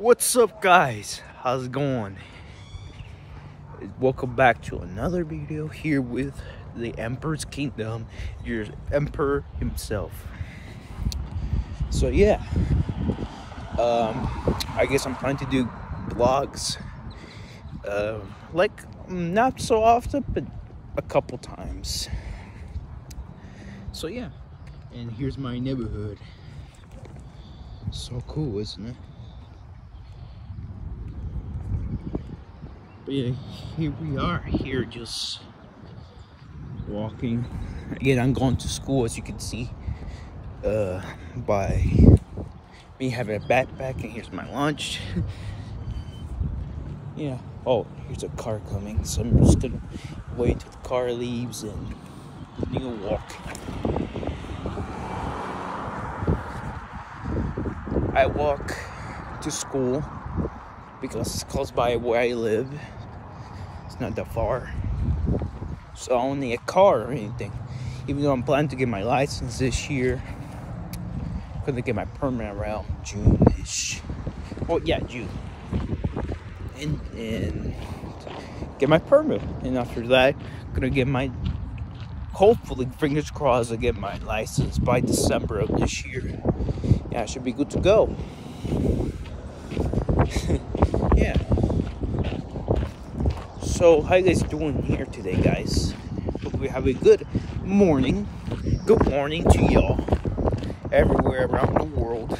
What's up guys? How's it going? Welcome back to another video here with the Emperor's Kingdom, your Emperor himself. So yeah, um, I guess I'm trying to do vlogs, uh, like not so often, but a couple times. So yeah, and here's my neighborhood. So cool, isn't it? Yeah, here we are, here just walking. Again, I'm going to school, as you can see, uh, by me having a backpack, and here's my lunch. yeah. Oh, here's a car coming, so I'm just gonna wait until the car leaves and you can walk. I walk to school because it's close by where I live. Not that far. So I don't need a car or anything. Even though I'm planning to get my license this year. I'm gonna get my permit around June-ish. Well, yeah, June. And, and get my permit. And after that, I'm gonna get my hopefully fingers crossed I get my license by December of this year. Yeah, I should be good to go. yeah. So, how you guys doing here today, guys? Hope we have a good morning. Good morning to y'all everywhere around the world.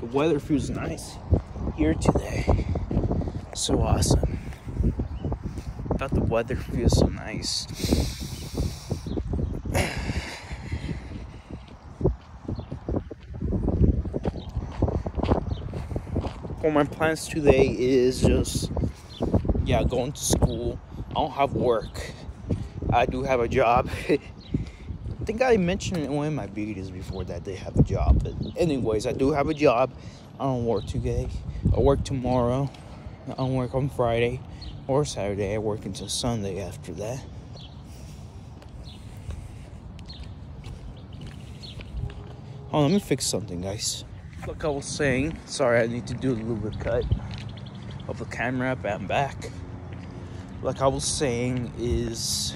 the weather feels nice here today. So awesome. Thought the weather feels so nice. Well, my plans today is just, yeah, going to school. I don't have work. I do have a job. I think I mentioned in one of my videos before that they have a job. But anyways, I do have a job. I don't work today. I work tomorrow. I don't work on Friday or Saturday. I work until Sunday after that. Oh, let me fix something, guys. Like I was saying, sorry, I need to do a little bit cut of the camera and back. Like I was saying, is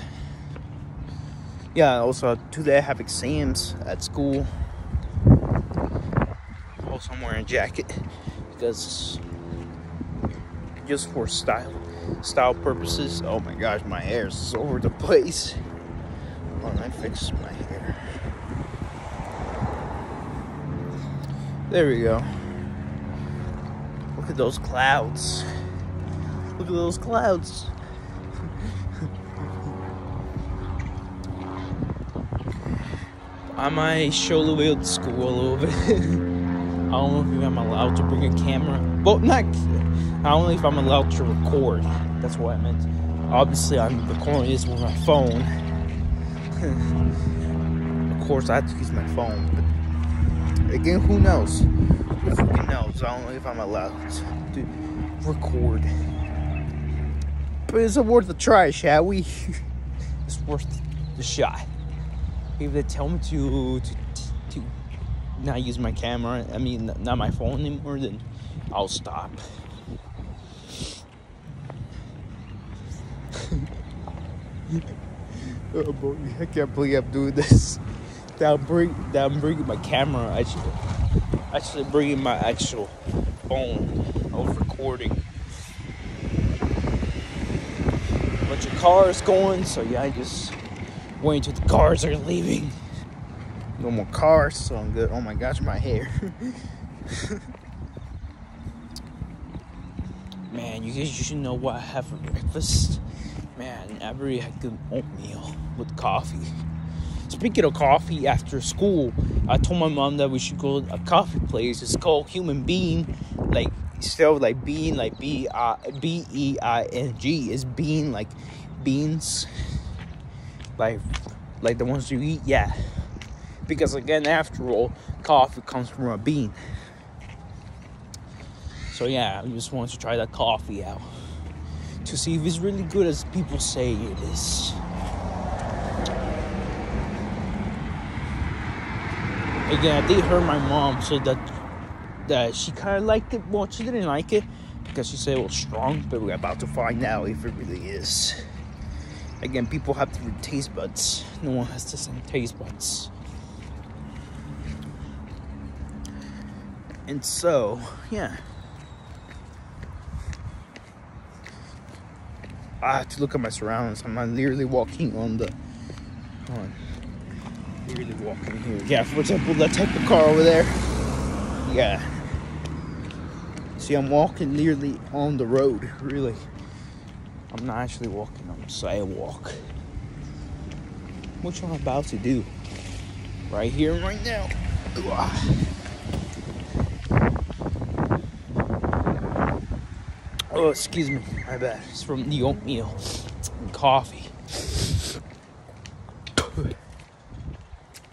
yeah. Also, today I uh, have exams at school. Also, I'm wearing a jacket because just for style style purposes. Oh my gosh, my hair is over the place. Hold on, I fix my hair. There we go. Look at those clouds. Look at those clouds. I might show the of the school a little bit. I don't know if I'm allowed to bring a camera. Well, not. I don't know if I'm allowed to record. That's what I meant. Obviously, I'm recording this with my phone. of course, I have to use my phone. Again, who knows? Who fucking knows? I don't know if I'm allowed to record. But it's worth a try, shall we? it's worth the shot. If they tell me to, to to not use my camera, I mean not my phone anymore, then I'll stop. oh boy, I can't believe I'm doing this. That I'm bring that I'm bringing my camera actually actually bringing my actual phone of recording. Bunch of cars going, so yeah, I just wait until the cars are leaving. No more cars, so I'm good. Oh my gosh, my hair. Man, you guys you should know what I have for breakfast. Man, I really had good oatmeal with coffee. Speaking of coffee, after school, I told my mom that we should go to a coffee place. It's called Human Being, like still like being like B I B E I N G is being like beans, like like the ones you eat. Yeah, because again, after all, coffee comes from a bean. So yeah, I just wanted to try that coffee out to see if it's really good as people say it is. Again, I did heard my mom so that that she kind of liked it. Well, she didn't like it because she said it was strong, but we're about to find out if it really is. Again, people have different taste buds. No one has the same taste buds. And so, yeah. I have to look at my surroundings. I'm literally walking on the. On, walking here. Yeah, for example, that type of car over there. Yeah. See, I'm walking nearly on the road, really. I'm not actually walking on the sidewalk. Which I'm about to do. Right here right now. Oh, excuse me. My bad. It's from the oatmeal and coffee.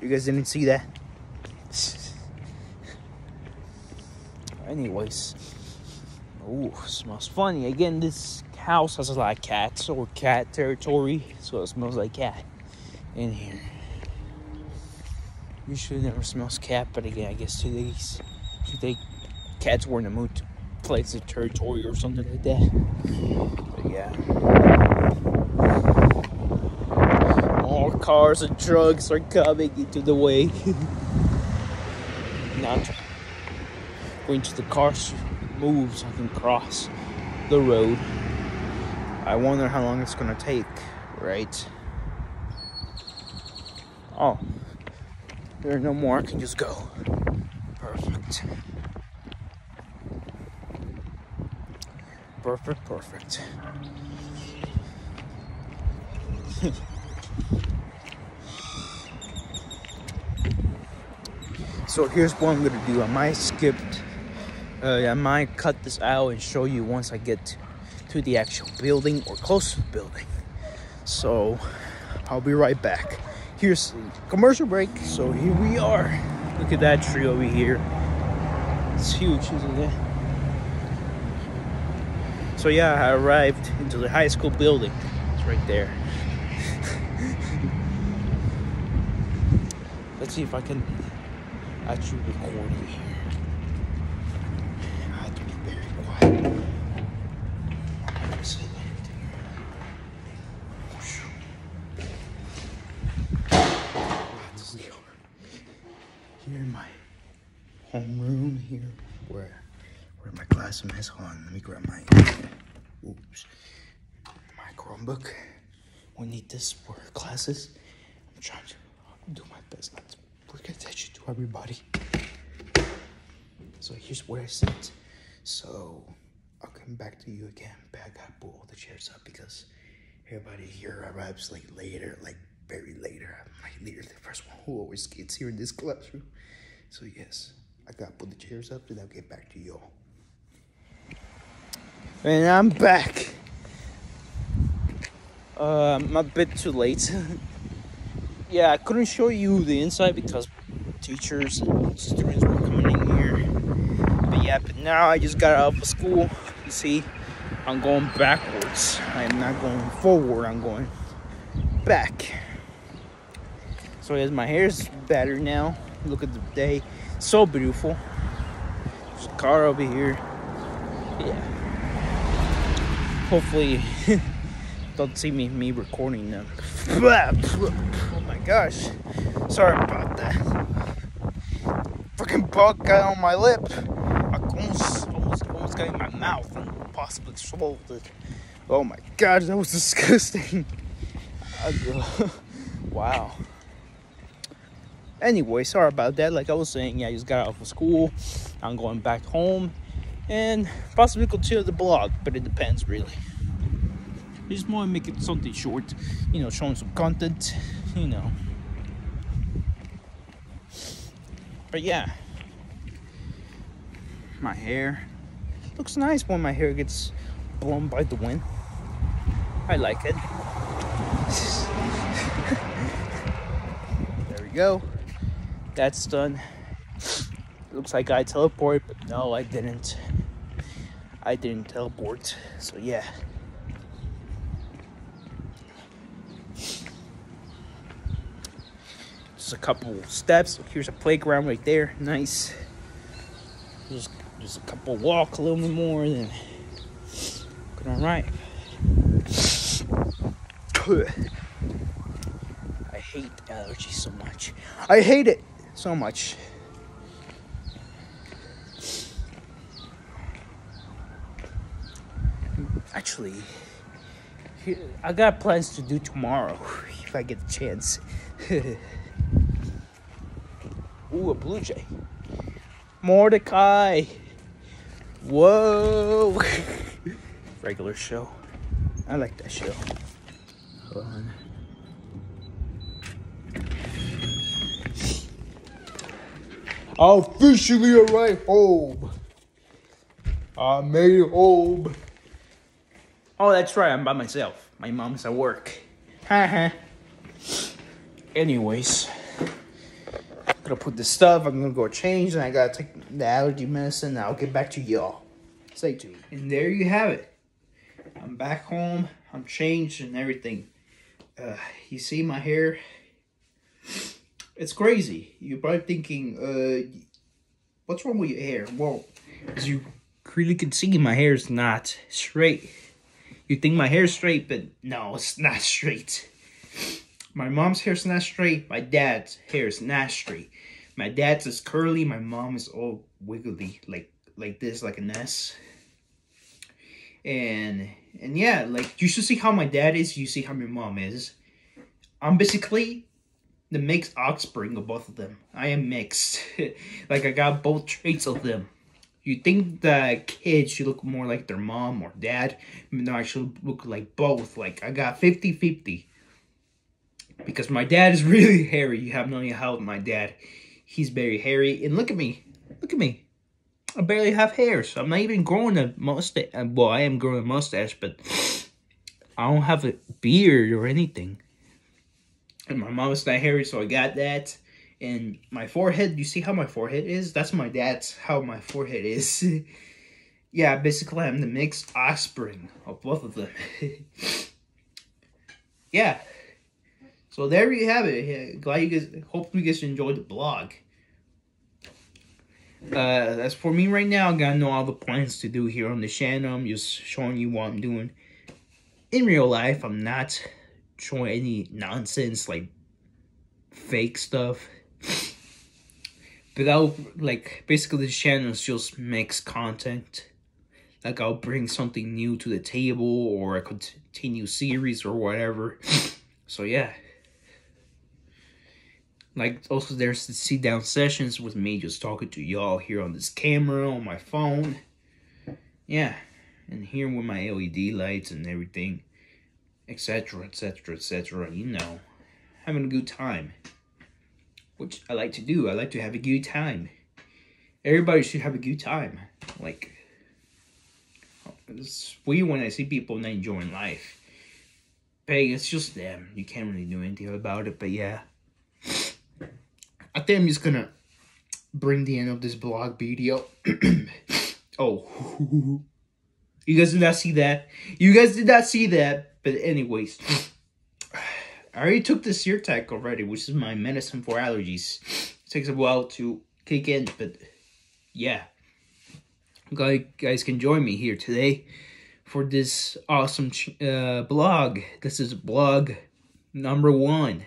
You guys didn't see that? Anyways. Oh, smells funny. Again, this house has a lot of cats or cat territory, so it smells like cat in here. Usually never smells cat, but again, I guess today's today cats were in the mood to place a territory or something like that. But yeah. More cars and trucks are coming into the way. Not going to the cars move so I can cross the road. I wonder how long it's gonna take, right? Oh, there are no more, I can just go. Perfect. Perfect, perfect. so here's what I'm gonna do. I might skip uh, I might cut this out and show you once I get to the actual building or close to the building. So I'll be right back. Here's the commercial break. So here we are. Look at that tree over here. It's huge, isn't it? So yeah, I arrived into the high school building. It's right there. Let's see if I can actually record it here. I have to be very quiet. I never say anything. This is the yard. Here in my homeroom here where where my classroom. Hold on, let me grab my oops my Chromebook. We need this for classes. I'm trying to do my best not to bring attention to everybody. So here's where I sit. So I'll come back to you again. I gotta pull all the chairs up because everybody here arrives like later, like very later. I'm like literally the first one who always gets here in this classroom. So yes, I gotta put the chairs up and I'll get back to y'all. And I'm back. Uh, I'm a bit too late. yeah, I couldn't show you the inside because teachers and students were coming in here. But yeah, but now I just got out of school. You see, I'm going backwards. I'm not going forward, I'm going back. So as my hair's better now. Look at the day. So beautiful. There's a car over here. Yeah. Hopefully don't see me me recording them. Gosh. Sorry about that. Freaking bug got on my lip. I almost almost almost got in my mouth and possibly swallowed it. Oh my god, that was disgusting. wow. Anyway, sorry about that. Like I was saying, yeah, I just got out of school. I'm going back home and possibly continue the blog, but it depends really. Just want to make it something short, you know, showing some content, you know. But yeah, my hair looks nice when my hair gets blown by the wind. I like it. there we go that's done. Looks like I teleported, but no, I didn't. I didn't teleport, so yeah. Just a couple steps. Here's a playground right there. Nice. Just, just a couple walk a little bit more, then good on right. I hate allergies so much. I hate it so much. Actually, I got plans to do tomorrow if I get the chance. Ooh, a blue jay. Mordecai. Whoa. Regular show. I like that show. Hold on. Officially arrived home. I made it home. Oh, that's right. I'm by myself. My mom's at work. Anyways, gonna put this stuff. I'm gonna go change, and I gotta take the allergy medicine. I'll get back to y'all. Stay tuned. And there you have it. I'm back home. I'm changed and everything. Uh, you see my hair? It's crazy. You're probably thinking, uh, what's wrong with your hair? Well, as you clearly can see, my hair is not straight. You think my hair's straight, but no, it's not straight. My mom's hair's not straight. My dad's hair is not straight. My dad's is curly. My mom is all wiggly, like like this, like an S. And and yeah, like you should see how my dad is. You see how my mom is. I'm basically the mixed offspring of both of them. I am mixed. like I got both traits of them. You think that kids should look more like their mom or dad. No, I should look like both. Like I got 50-50 because my dad is really hairy. You have no idea how my dad, he's very hairy. And look at me, look at me. I barely have hair, so I'm not even growing a mustache. Uh, well, I am growing a mustache, but I don't have a beard or anything. And my mom's not hairy, so I got that. And my forehead, you see how my forehead is? That's my dad's how my forehead is. yeah, basically I'm the mixed offspring of both of them. yeah. So there you have it. Glad you guys, hope you guys enjoyed the blog. Uh, as for me right now, I gotta know all the plans to do here on the channel. I'm just showing you what I'm doing. In real life, I'm not showing any nonsense, like fake stuff. But I'll, like, basically the channel just mixed content. Like, I'll bring something new to the table, or a continue series, or whatever. so, yeah. Like, also there's the sit down sessions with me just talking to y'all here on this camera, on my phone. Yeah. And here with my LED lights and everything. Etc, etc, etc. You know. Having a good time. Which I like to do. I like to have a good time. Everybody should have a good time. Like, it's weird when I see people not enjoying life. But it's just them. You can't really do anything about it, but yeah. I think I'm just gonna bring the end of this blog video. oh. You guys did not see that. You guys did not see that. But anyways. I already took the Zyrtec already, which is my medicine for allergies. It takes a while to kick in, but yeah. You guys can join me here today for this awesome uh, blog. This is blog number one.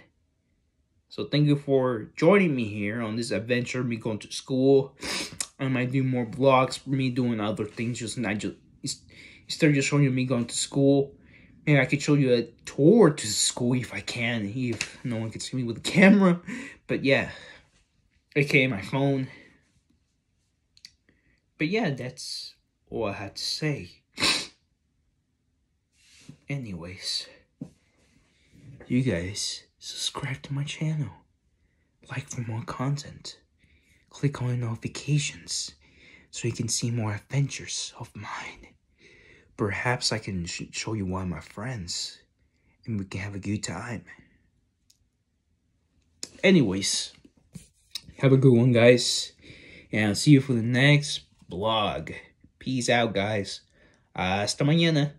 So thank you for joining me here on this adventure, me going to school. I might do more vlogs, me doing other things, just not just instead of just showing you me going to school. Maybe I could show you a tour to school if I can, if no one can see me with a camera. But yeah, aka my phone. But yeah, that's all I had to say. Anyways, you guys subscribe to my channel, like for more content, click on notifications so you can see more adventures of mine. Perhaps I can sh show you one of my friends and we can have a good time. Anyways, have a good one, guys. And I'll see you for the next blog. Peace out, guys. Hasta mañana.